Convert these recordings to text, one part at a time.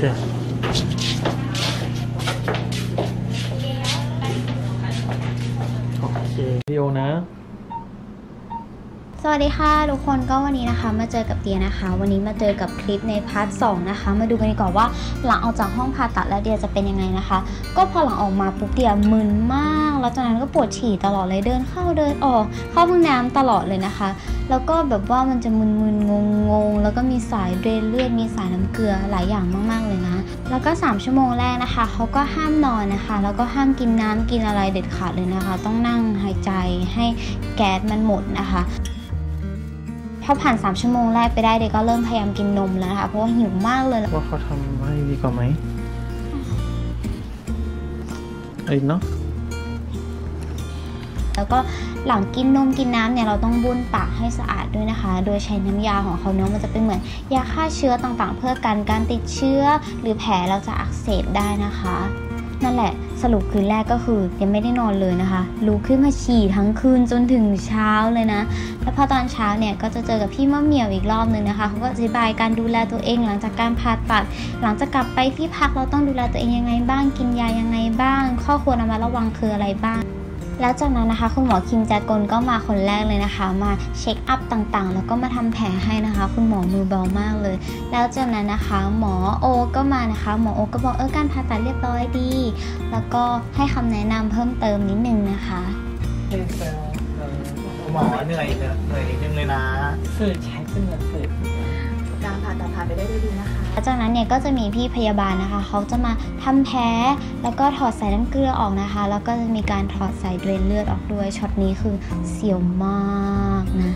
เคโอเควิดีโอนะ สวัสดีค่ะทุกคนก็วันนี้นะคะ มาเจอกับเดียนะคะ วันนี้มาเจอกับคลิปใน part สองนะคะ มาดูกันดีกว่าว่าหลังออกจากห้องผ่าตัดแล้วเดียจะเป็นยังไงนะคะ ก็พอหลังออกมาปุ๊บเดียมึนมาก แล้วจากนั้นก็ปวดฉี่ตลอดเลยเดินเข้าเดินออก เข้าห้องน้ำตลอดเลยนะคะ แล้วก็แบบว่ามันจะมึนๆงงๆแล้วก็มีสายเดรนเลือดมีสายน้ำเกลือหลายอย่างมากๆเลยนะ แล้วก็ 3 ชั่วโมงแรกนะคะเขาก็ห้ามนอนนะคะ แล้วก็ห้ามกินน้ำกินอะไรเด็ดขาดเลยนะคะ ต้องนั่งหายใจให้แก๊สมันหมดนะคะ อผ่าน 3 ชั่วโมงแรกไปได้เด็กก็เริ่มพยายามกินนมแล้วนะคะเพราะว่าหิวมากเลยว่าเขาทำให้ดีกว่าไหมเอ้ยเนาะแล้วก็หลังกินนมกินน้ำเนี่ยเราต้องบ้วนปากให้สะอาดด้วยนะคะ โดยใช้น้ำยาของเขาเนาะมันจะเป็นเหมือนยาฆ่าเชื้อต่างๆ เพื่อกันการติดเชื้อ หรือแผลเราจะอักเสบได้นะคะ นั่นแหละ สรุปคืนแรกก็คือยังไม่ได้นอนเลยนะคะลุกขึ้นมาฉี่ทั้งคืนจนถึงเช้าเลยนะ แล้วพอตอนเช้าเนี่ยก็จะเจอกับพี่มะเหมียวอีกรอบนึงนะคะเขาก็อธิบายการดูแลตัวเองหลังจากการผ่าตัด หลังจากกลับไปที่พักเราต้องดูแลตัวเองยังไงบ้างกินยายังไงบ้าง ข้อควรระมัดระวังคืออะไรบ้าง แล้วจากนั้นนะคะ คุณหมอคิมจากลก็มาคนแรกเลยนะคะ มาเช็คอัพต่างๆ แล้วก็มาทำแผลให้นะคะ คุณหมอมือเบามากเลย แล้วจากนั้นนะคะ หมอโอก็มานะคะ หมอโอก็บอกเออการผ่าตัดเรียบร้อยดี แล้วก็ให้คำแนะนำเพิ่มเติมนิดนึงนะคะหมอเหนื่อยเหนื่อยนิดนึงเลยนะสื่อใช้เป็นเหมือนสื่อการผ่าตัดผ่านไปได้ด้วยดีนะคะ จากนั้นเนี่ยก็จะมีพี่พยาบาลนะคะ เขาจะมาทำแผลแล้วก็ถอดสายน้ำเกลือออกนะคะ แล้วก็จะมีการถอดสายเดรนเลือดออกด้วยช็อตนี้คือเสียวมากนะ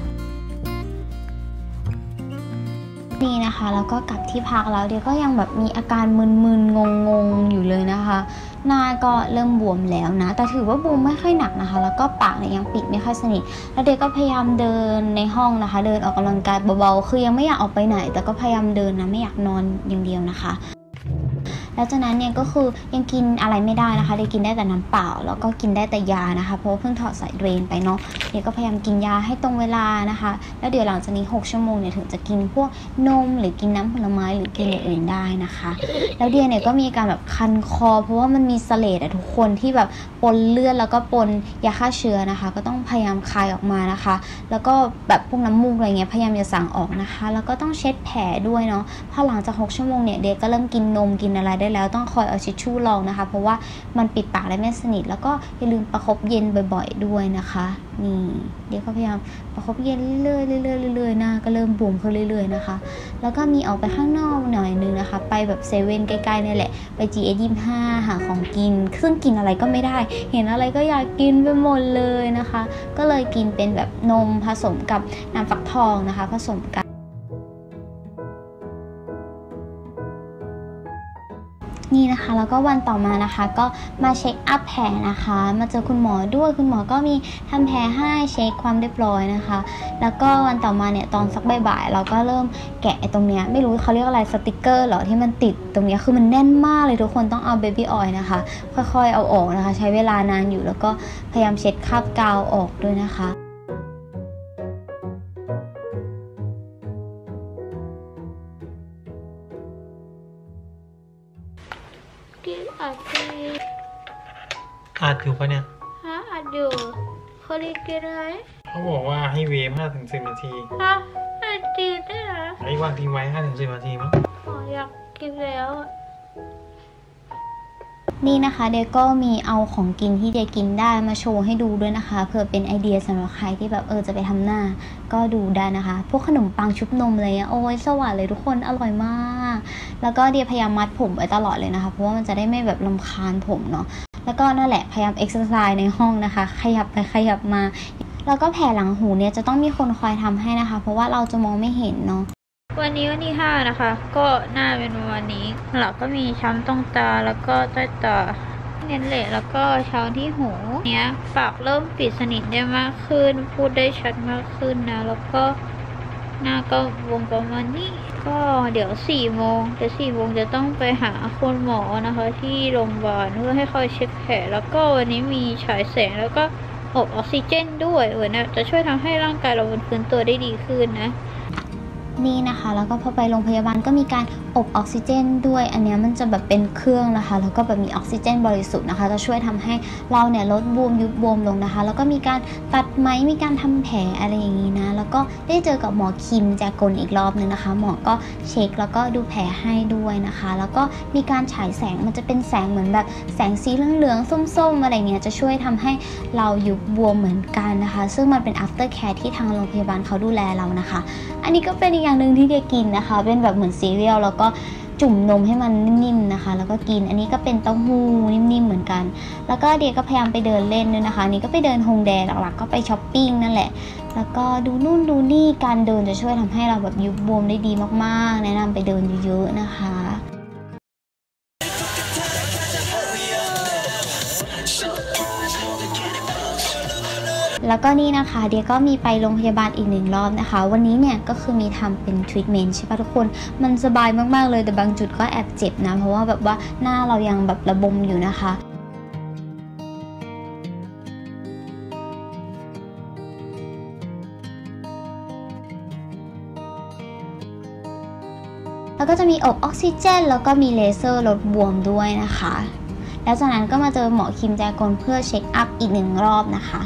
นี่นะคะ แล้วก็กลับที่พักแล้วเดี๋ยวก็ยังแบบมีอาการมึนๆงงๆอยู่เลยนะคะ หน้าก็เริ่มบวมแล้วนะ แต่ถือว่าบวมไม่ค่อยหนักนะคะ แล้วก็ปากเนี่ยยังปิดไม่ค่อยสนิท แล้วเด็กก็พยายามเดินในห้องนะคะ เดินออกกำลังกายเบาๆ คือยังไม่อยากออกไปไหน แต่ก็พยายามเดินนะ ไม่อยากนอนอย่างเดียวนะคะ แล้วจากนั้นเนี่ยก็คือยังกินอะไรไม่ได้นะคะเด็กกินได้แต่น้ำเปล่า แล้วก็กินได้แต่ยานะคะ เพราะเพิ่งถอดสายเดรนไปเนาะเด็กก็พยายามกินยาให้ตรงเวลานะคะ แล้วเดี๋ยวหลังจากนี้ 6 ชั่วโมงเนี่ยถึงจะกินพวกนมหรือกินน้ำผลไม้หรือกินอย่างอื่นได้นะคะ แล้วเดียเนี่ยก็มีอาการแบบคันคอ เพราะว่ามันมีเสลดอะทุกคนที่แบบปนเลือดแล้วก็ปนยาฆ่าเชื้อนะคะ ก็ต้องพยายามคายออกมานะคะ แล้วก็แบบพวกน้ำมูกอะไรเงี้ยพยายามจะสั่งออกนะคะ แล้วก็ต้องเช็ดแผลด้วยเนาะพอหลังจาก 6 ชั่วโมงเนี่ยเดียก็เริ่มกินนมกินอะไรไได้แล้วต้องคอยเอาทิชชู่รองนะคะ เพราะว่ามันปิดปากได้ไม่สนิท แล้วก็อย่าลืมประคบเย็นบ่อย ๆ ด้วยนะคะ นี่ เดี๋ยวก็พยายามประคบเย็นเรื่อยๆเรื่อยๆเรื่อยๆหน้าก็เริ่มบวมขึ้นเรื่อยๆนะคะ แล้วก็มีออกไปข้างนอกหน่อยนึงนะคะ ไปแบบเซเว่นใกล้ๆนี่แหละไป GS 25หาของกิน ซึ่งกินอะไรก็ไม่ได้ เห็นอะไรก็อยากกินไปหมดเลยนะคะ ก็เลยกินเป็นแบบนมผสมกับน้ำฟักทองนะคะ ผสมกัน แล้วก็วันต่อมานะคะ ก็มา check up แผลนะคะ มาเจอคุณหมอด้วยคุณหมอก็มีทำแผลให้เช็คความเรียบร้อยนะคะ แล้วก็วันต่อมาเนี่ยตอนสักบ่ายๆเราก็เริ่มแกะตรงเนี้ยไม่รู้เขาเรียกอะไรสติกเกอร์เหรอที่มันติดตรงเนี้ยคือมันแน่นมากเลยทุกคนต้องเอา baby oil นะคะ ค่อยๆเอาออกนะคะ ใช้เวลานานอยู่แล้วก็พยายามเช็ดคราบกาวออกด้วยนะคะ อาจอยู่ปะเนี่ยฮะอัดอยู่คนนี้กินไหมเขาบอกว่าให้เวฟ5ถึง10นาทีฮะอัดดีได้เหรอไอ้วางทิ้งไว้5ถึง10นาทีมั้งอ๋ออยากกินแล้วอะนี่นะคะเดยก็มีเอาของกินที่เดยกินได้มาโชว์ให้ดูด้วยนะคะเผื่อเป็นไอเดียสำหรับใครที่แบบเออจะไปทำหน้า ก็ดูได้นะคะ พวกขนมปังชุบนมอะไรเงี้ยโอ้ยสวัสดเลยทุกคนอร่อยมาก แล้วก็เดียพยายามมัดผมไว้ตลอดเลยนะคะ เพราะว่ามันจะได้ไม่แบบลำคาญผมเนาะ แล้วก็นั่นแหละพยายามเอ็กซ์ไซส์ในห้องนะคะ ขยับไปขยับมา แล้วก็แผลหลังหูเนี่ยจะต้องมีคนคอยทำให้นะคะ เพราะว่าเราจะมองไม่เห็นเนาะวันนี้วันที่ห้านะคะ ก็หน้าเป็นประมาณนี้หลังก็มีช้ำตรงตาแล้วก็ใต้ตาเน้นแหละแล้วก็เช้าที่หูเนี้ยปากเริ่มปิดสนิทได้มากขึ้น พูดได้ชัดมากขึ้นนะ แล้วก็ หน้าก็วงประมาณนี้ ก็เดี๋ยวสี่โมงเดี๋ยวสี่โมงจะต้องไปหาคุณหมอนะคะ ที่โรงพยาบาลเพื่อให้คอยเช็คแผลแล้วก็วันนี้มีฉายแสงแล้วก็อบออกซิเจนด้วยเหมือนนะจะช่วยทำให้ร่างกายเราฟื้นตัวได้ดีขึ้นนะ นี่นะคะ แล้วก็พอไปโรงพยาบาลก็มีการ อบออกซิเจนด้วยอันนี้มันจะแบบเป็นเครื่องนะคะ แล้วก็แบบมีออกซิเจนบริสุทธิ์นะคะ จะช่วยทำให้เราเนี่ยลดบวมยุบบวมลงนะคะ แล้วก็มีการตัดไหมมีการทำแผลอะไรอย่างนี้นะ แล้วก็ได้เจอกับหมอคิมจากกลอีกรอบนึงนะคะ หมอก็เช็คแล้วก็ดูแผลให้ด้วยนะคะ แล้วก็มีการฉายแสงมันจะเป็นแสงเหมือนแบบแสงสีเหลืองๆส้มๆอะไรเงี้ยจะช่วยทำให้เรายุบบวมเหมือนกันนะคะ ซึ่งมันเป็น after care ที่ทางโรงพยาบาลเขาดูแลเรานะคะ อันนี้ก็เป็นอีกอย่างหนึ่งที่เดียกินนะคะ เป็นแบบเหมือนซีเรียลแล้วก็จุ่มนมให้มันนิ่มๆนะคะ แล้วก็กินอันนี้ก็เป็นเต้าหู้นิ่มๆเหมือนกัน แล้วก็เดียก็พยายามไปเดินเล่นด้วยนะคะน,นี่ก็ไปเดินฮงแดหลักๆก็ไปช้อปปิ้งนั่นแหละ แล้วก็ดูนู่นดูนี่การเดินจะช่วยทำให้เราแบบยุบบวมได้ดีมากๆ แนะนำไปเดินเยอะๆนะคะ แล้วก็นี่นะคะเดียก็มีไปโรงพยาบาลอีกหนึ่งรอบนะคะ วันนี้เนี่ยก็คือมีทำเป็นทรีทเมนต์ใช่ปะทุกคน มันสบายมากๆเลยแต่บางจุดก็แอบเจ็บนะ เพราะว่าแบบว่าหน้าเรายังแบบระบมอยู่นะคะแล้วก็จะมีอบออกซิเจน แล้วก็มีเลเซอร์ลดบวมด้วยนะคะ แล้วจากนั้นก็มาเจอหมอคิมแจกลเพื่อเช็คอัพอีกหนึ่งรอบนะคะ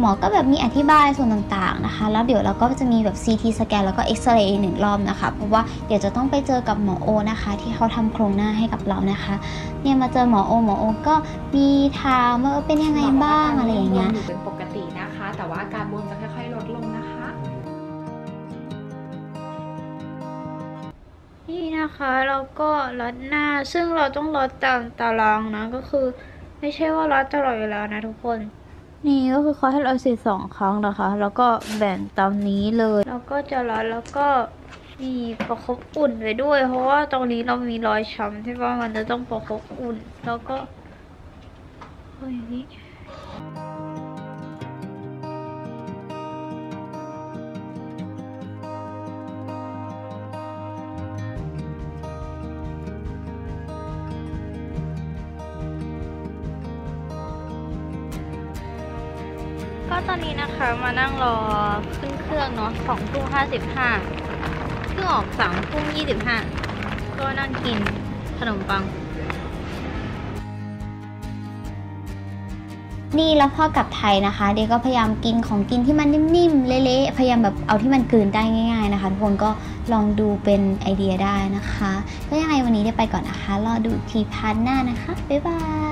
หมอก็แบบมีอธิบายส่วนต่างๆนะคะ แล้วเดี๋ยวเราก็จะมีแบบ CT สแกนแล้วก็เอ็กซเรย์อีกหนึ่งรอบนะคะ เพราะว่าเดี๋ยวจะต้องไปเจอกับหมอโอนะคะ ที่เขาทำโครงหน้าให้กับเรานะคะ เนี่ยมาเจอหมอโอหมอโอก็มีถามว่าเออเป็นยังไงบ้างอะไรอย่างเงี้ยอยู่เป็นปกตินะคะ แต่ว่าอาการบวมจะค่อยๆลดลงนะคะ นี่นะคะเราก็ลดหน้าซึ่งเราต้องลดตามตารางนะก็คือ ไม่ใช่ว่าลดตลอดเวลานะทุกคน นี่ก็คือเขาให้เราสิสองครั้งนะคะ แล้วก็แบ่งตามนี้เลย แล้วก็จะลดแล้วก็มีประคบอุ่นไว้ด้วย เพราะว่าตรงนี้เรามีรอยช้ำที่ว่ามันจะต้องประคบอุ่น แล้วก็เฮ้ยนี่ ก็ตอนนี้นะคะมานั่งรอขึ้นเครื่องเนาะสองทุ่มห้าสิบห้าเพิ่งออกสามทุ่มยี่สิบห้าก็นั่งกินขนมปัง นี่แล้วพอกลับไทยนะคะ เดียก็พยายามกินของกินที่มันนิ่มๆเละๆพยายามแบบเอาที่มันกลืนได้ง่าย ๆนะคะทุกคนก็ลองดูเป็นไอเดียได้นะคะก็ยังไงวันนี้เดียไปก่อนนะคะรอดูที part หน้านะคะบ๊ายบายย